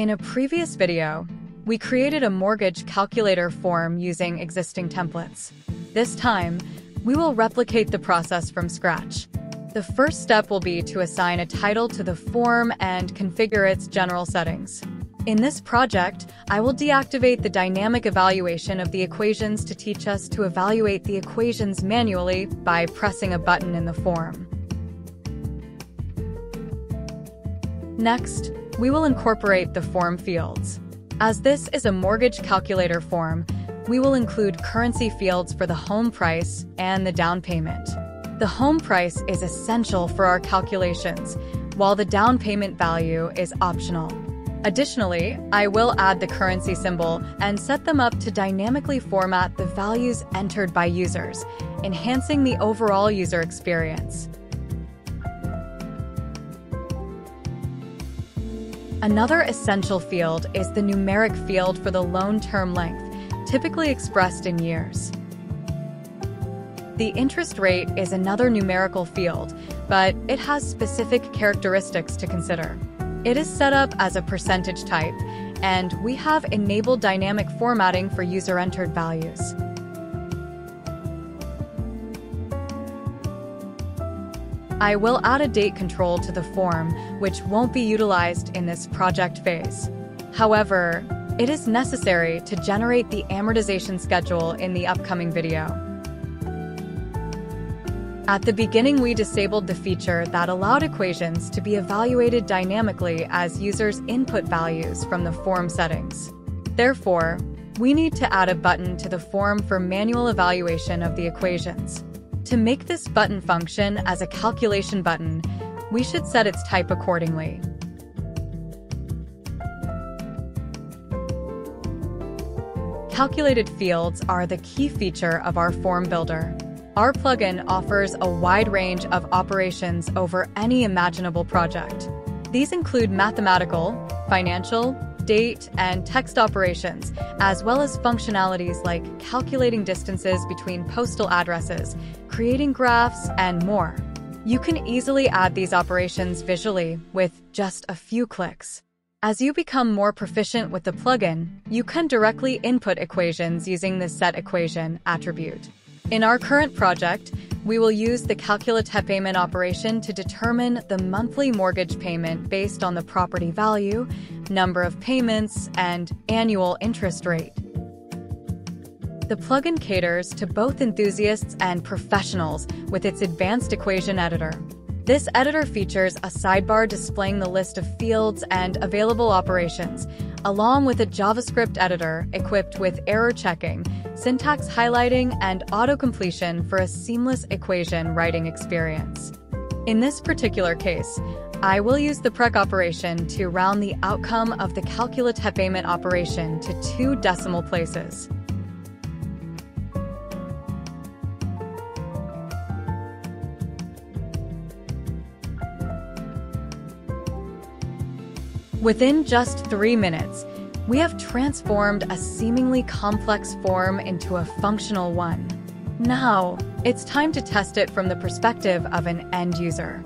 In a previous video, we created a mortgage calculator form using existing templates. This time, we will replicate the process from scratch. The first step will be to assign a title to the form and configure its general settings. In this project, I will deactivate the dynamic evaluation of the equations to teach us to evaluate the equations manually by pressing a button in the form. Next, we will incorporate the form fields. As this is a mortgage calculator form, we will include currency fields for the home price and the down payment. The home price is essential for our calculations, while the down payment value is optional. Additionally, I will add the currency symbol and set them up to dynamically format the values entered by users, enhancing the overall user experience. Another essential field is the numeric field for the loan term length, typically expressed in years. The interest rate is another numerical field, but it has specific characteristics to consider. It is set up as a percentage type, and we have enabled dynamic formatting for user-entered values. I will add a date control to the form, which won't be utilized in this project phase. However, it is necessary to generate the amortization schedule in the upcoming video. At the beginning, we disabled the feature that allowed equations to be evaluated dynamically as users input values from the form settings. Therefore, we need to add a button to the form for manual evaluation of the equations. To make this button function as a calculation button, we should set its type accordingly. Calculated fields are the key feature of our form builder. Our plugin offers a wide range of operations over any imaginable project. These include mathematical, financial, date, and text operations, as well as functionalities like calculating distances between postal addresses, creating graphs, and more. You can easily add these operations visually with just a few clicks. As you become more proficient with the plugin, you can directly input equations using the set equation attribute. In our current project, we will use the calculate payment operation to determine the monthly mortgage payment based on the property value, number of payments, and annual interest rate. The plugin caters to both enthusiasts and professionals with its advanced equation editor. This editor features a sidebar displaying the list of fields and available operations, along with a JavaScript editor equipped with error checking, syntax highlighting, and auto-completion for a seamless equation writing experience. In this particular case, I will use the prec operation to round the outcome of the calculate payment operation to two decimal places. Within just three minutes, we have transformed a seemingly complex form into a functional one. Now, it's time to test it from the perspective of an end user.